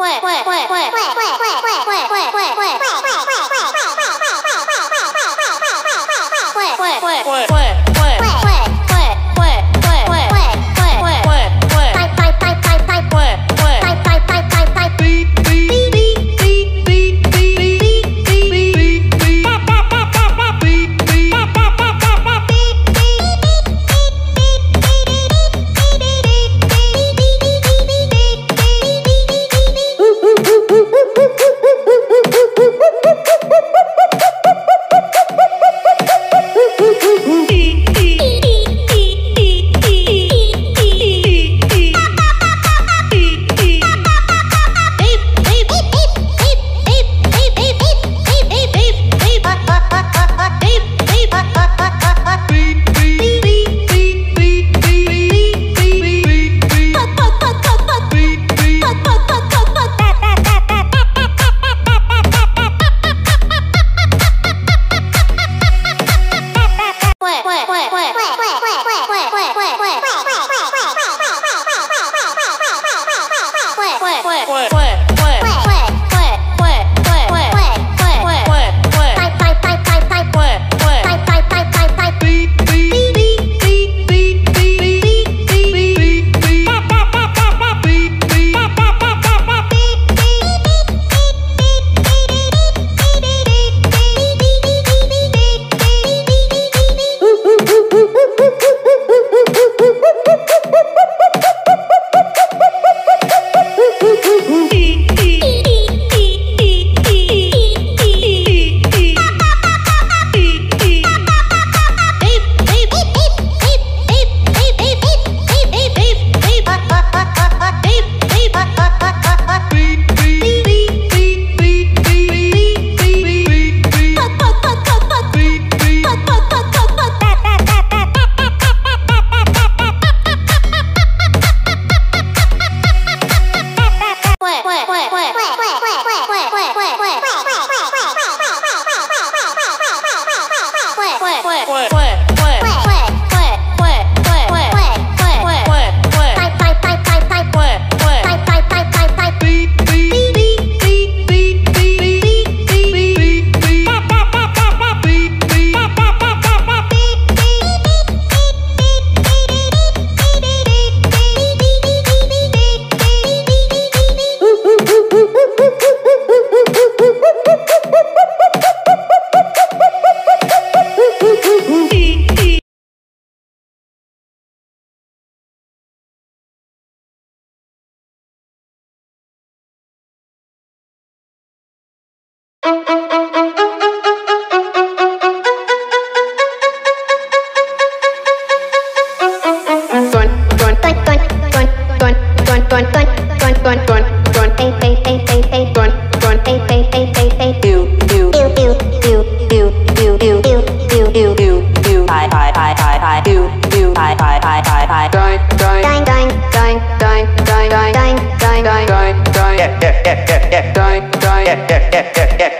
会会会会。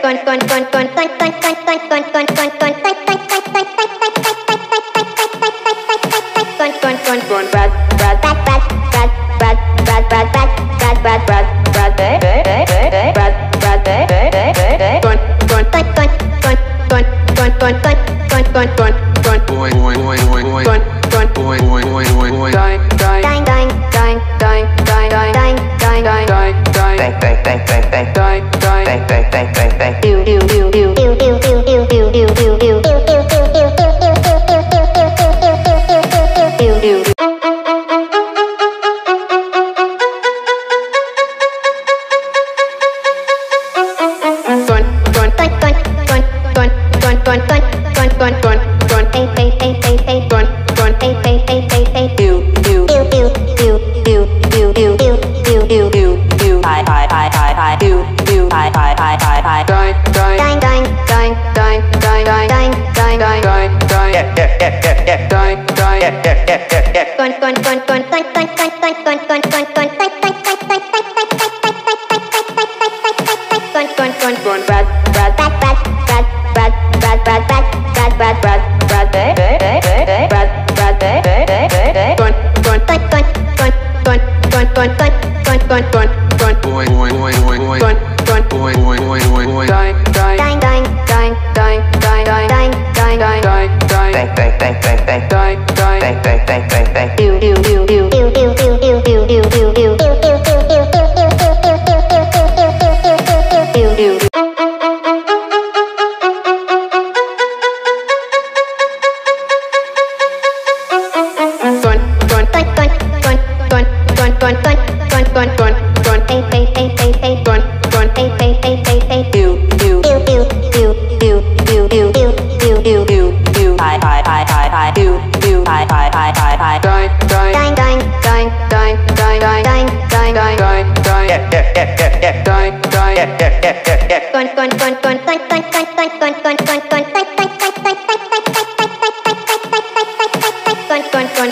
Con, con, con, con, con, con, con, con, con, con, con, con, con, con, con, I I I I I do do I I I I I going going going going going going going going going going going going yeah yeah yeah yeah yeah going going yeah yeah yeah yeah yeah going going going going going going going going going going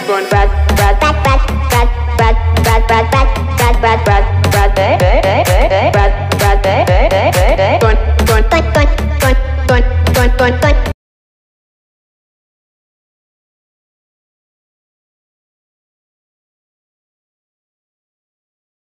going back.